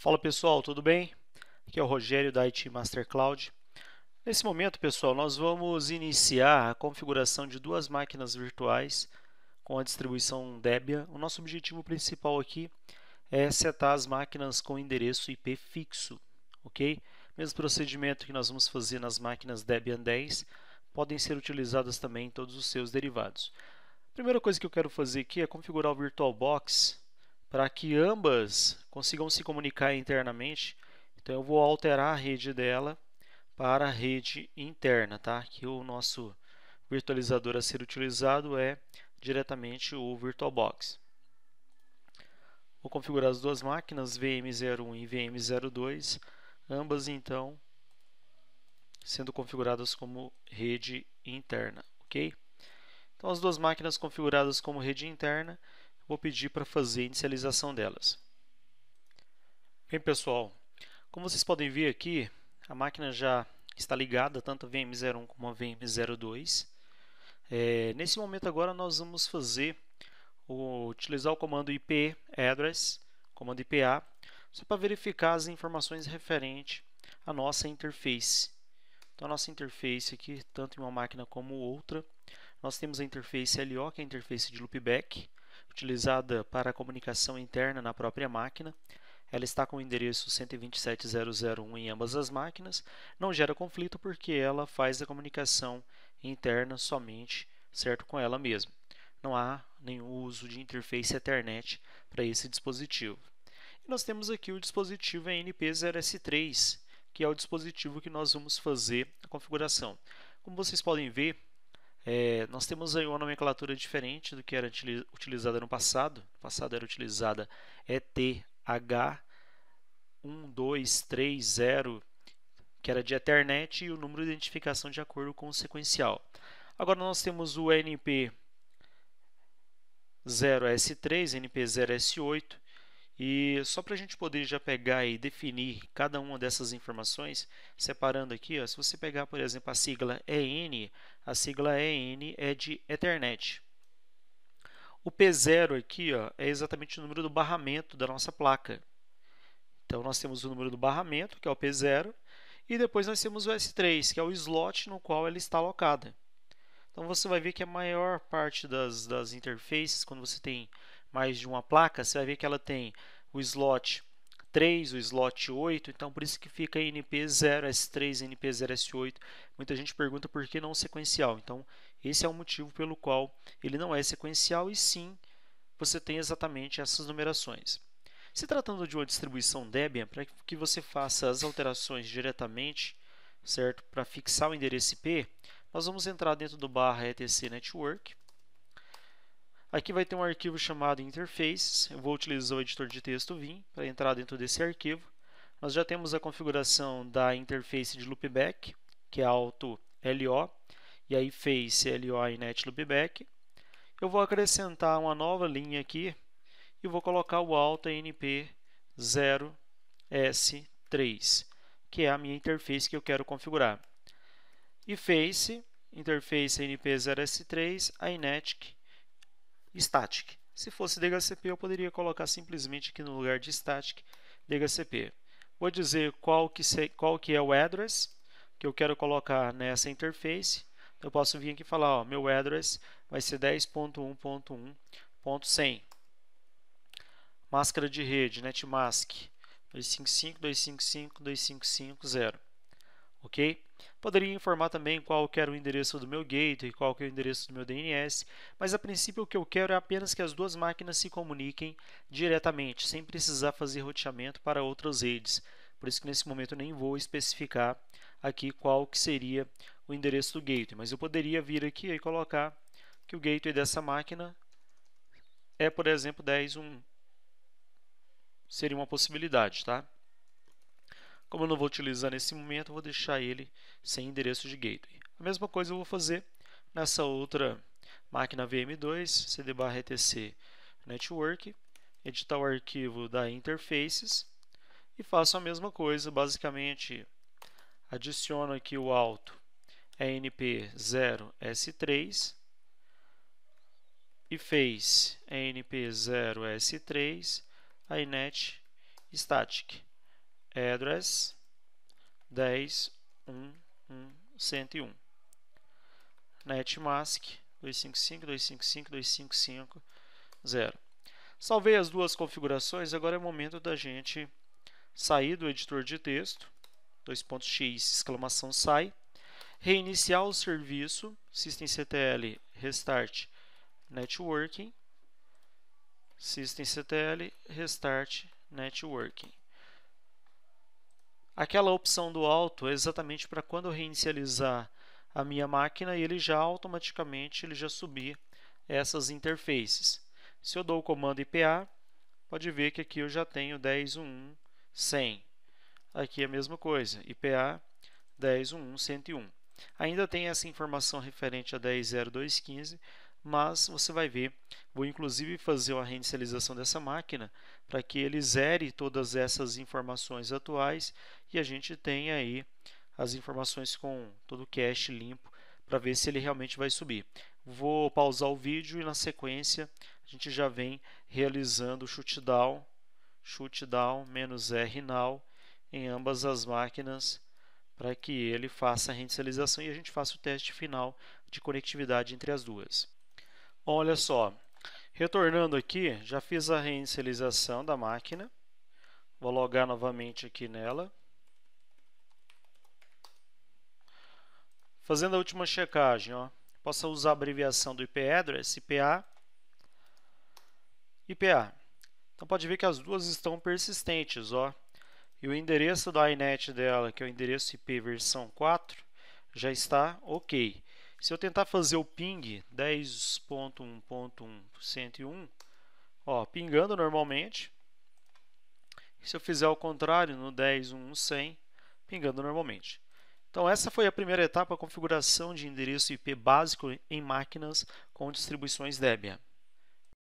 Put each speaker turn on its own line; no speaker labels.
Fala pessoal, tudo bem? Aqui é o Rogério da IT Master Cloud. Nesse momento, pessoal, nós vamos iniciar a configuração de duas máquinas virtuais com a distribuição Debian. O nosso objetivo principal aqui é setar as máquinas com endereço IP fixo, ok? Mesmo procedimento que nós vamos fazer nas máquinas Debian 10 podem ser utilizadas também em todos os seus derivados. A primeira coisa que eu quero fazer aqui é configurar o VirtualBox para que ambas consigam se comunicar internamente. Então eu vou alterar a rede dela para a rede interna, tá? Que o nosso virtualizador a ser utilizado é diretamente o VirtualBox. Vou configurar as duas máquinas, VM01 e VM02, ambas então sendo configuradas como rede interna, ok? Então as duas máquinas configuradas como rede interna, vou pedir para fazer a inicialização delas. Bem pessoal, como vocês podem ver aqui, a máquina já está ligada tanto a VM01 como a VM02. É, nesse momento agora nós vamos fazer o, utilizar o comando IP address, comando IPA, só para verificar as informações referentes à nossa interface. Então a nossa interface aqui, tanto em uma máquina como outra, nós temos a interface LO, que é a interface de loopback, utilizada para a comunicação interna na própria máquina. Ela está com o endereço 127.001 em ambas as máquinas. Não gera conflito porque ela faz a comunicação interna somente certo com ela mesma. Não há nenhum uso de interface Ethernet para esse dispositivo. E nós temos aqui o dispositivo NP0S3, que é o dispositivo que nós vamos fazer a configuração. Como vocês podem ver, é, nós temos aí uma nomenclatura diferente do que era utilizada no passado. No passado era utilizada ETH1230, que era de Ethernet, e o número de identificação de acordo com o sequencial. Agora nós temos o NP 0S3, NP0S8, e só para a gente poder já pegar e definir cada uma dessas informações, separando aqui, ó, se você pegar, por exemplo, a sigla EN, a sigla EN é de Ethernet. O P0 aqui ó, é exatamente o número do barramento da nossa placa. Então, nós temos o número do barramento, que é o P0, e depois nós temos o S3, que é o slot no qual ela está alocada. Então, você vai ver que a maior parte das, das interfaces, quando você tem mais de uma placa, você vai ver que ela tem o slot 3, o slot 8, então por isso que fica NP0S3, NP0S8. Muita gente pergunta por que não sequencial. Então, esse é o motivo pelo qual ele não é sequencial e sim você tem exatamente essas numerações. Se tratando de uma distribuição Debian, para que você faça as alterações diretamente, certo? Para fixar o endereço IP, nós vamos entrar dentro do barra etc network Aqui vai ter um arquivo chamado interfaces. Eu vou utilizar o editor de texto Vim para entrar dentro desse arquivo. Nós já temos a configuração da interface de loopback, que é alto LO, e aí face LO e net loopback. Eu vou acrescentar uma nova linha aqui e vou colocar o alto NP0S3, que é a minha interface que eu quero configurar. E face, interface NP0S3, iNet static. Se fosse DHCP, eu poderia colocar simplesmente aqui no lugar de static DHCP. Vou dizer qual que, se, qual que é o address que eu quero colocar nessa interface. Eu posso vir aqui e falar, ó, meu address vai ser 10.1.1.100. Máscara de rede, netmask 255.255.255.0. Ok? Poderia informar também qual que era o endereço do meu gateway, qual que é o endereço do meu DNS, mas a princípio o que eu quero é apenas que as duas máquinas se comuniquem diretamente, sem precisar fazer roteamento para outras redes. Por isso que nesse momento eu nem vou especificar aqui qual que seria o endereço do gateway, mas eu poderia vir aqui e colocar que o gateway dessa máquina é, por exemplo, 10.1. Seria uma possibilidade, tá? Como eu não vou utilizar nesse momento, eu vou deixar ele sem endereço de gateway. A mesma coisa eu vou fazer nessa outra máquina VM2, cd/etc network, editar o arquivo da interfaces e faço a mesma coisa, basicamente adiciono aqui o alto ENP0S3 e fez ENP0S3 iNet static. Address 10.1.1.101 netmask 255.255.255.0 Salvei as duas configurações, agora é o momento da gente sair do editor de texto, dois pontos x, exclamação sai, reiniciar o serviço, systemctl restart networking, systemctl restart networking. Aquela opção do alto é exatamente para quando eu reinicializar a minha máquina, ele já automaticamente ele já subir essas interfaces. Se eu dou o comando IPA, pode ver que aqui eu já tenho 10.1.1.100. Aqui é a mesma coisa, IPA 10.1.1.101. Ainda tem essa informação referente a 10.0.2.15, mas você vai ver, vou inclusive fazer uma reinicialização dessa máquina para que ele zere todas essas informações atuais e a gente tenha aí as informações com todo o cache limpo para ver se ele realmente vai subir. Vou pausar o vídeo e na sequência a gente já vem realizando o shutdown, shutdown menos R now em ambas as máquinas para que ele faça a reinicialização e a gente faça o teste final de conectividade entre as duas. Olha só, retornando aqui, já fiz a reinicialização da máquina, vou logar novamente aqui nela. Fazendo a última checagem, ó, posso usar a abreviação do IP address, IPA, IPA. Então pode ver que as duas estão persistentes, ó. E o endereço da iNet dela, que é o endereço IP versão 4, já está ok. Se eu tentar fazer o ping 10.1.1.101, ó, pingando normalmente. Se eu fizer o contrário no 10.1.100, pingando normalmente. Então essa foi a primeira etapa, a configuração de endereço IP básico em máquinas com distribuições Debian.